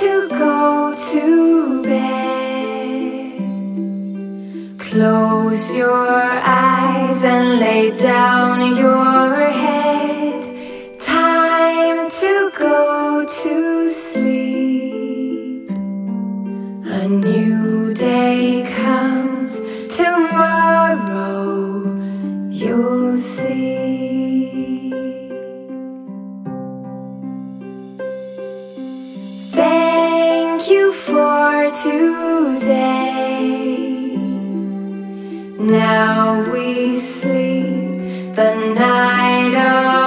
to go to bed. Close your eyes and lay down your head. Time to go to sleep. A new day comes tomorrow. You for today. Now we sleep the night away.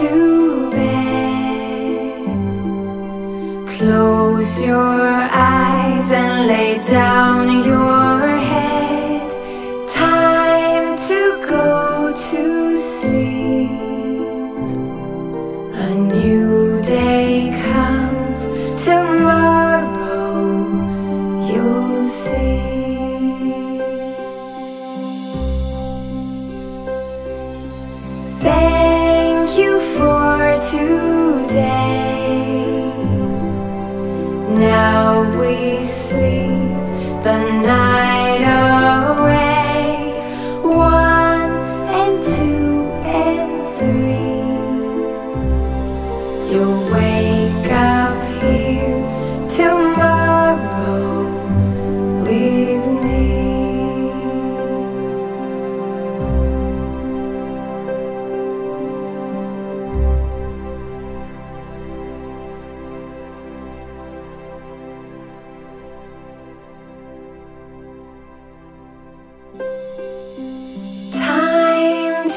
To bed. Close your eyes and lay down your head. Time to go to sleep. A new day comes tomorrow. You'll see. Today. Now we sleep the night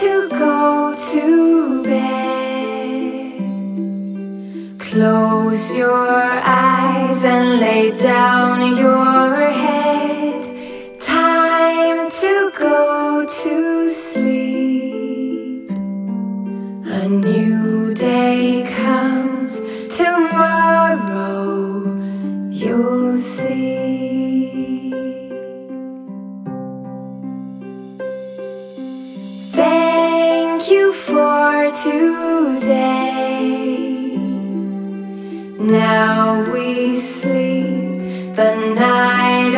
to go to bed. Close your eyes and lay down your head. Time to go to sleep. A new day comes tomorrow. You'll see. Thank you for today. Now we sleep the night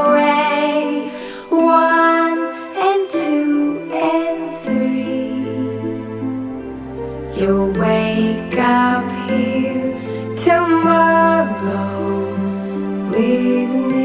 away. One and two and three. You'll wake up here tomorrow with me.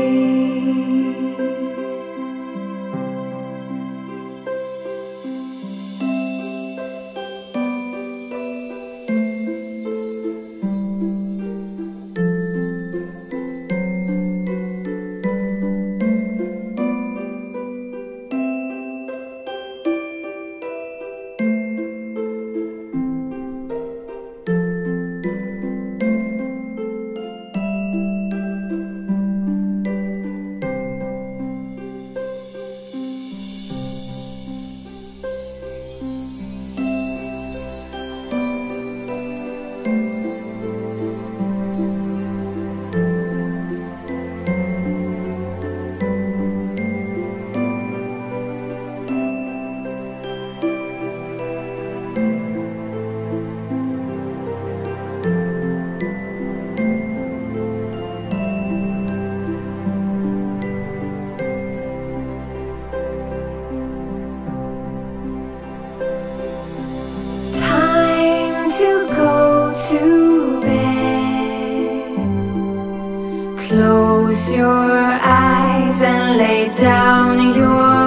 to go to bed. Close your eyes and lay down your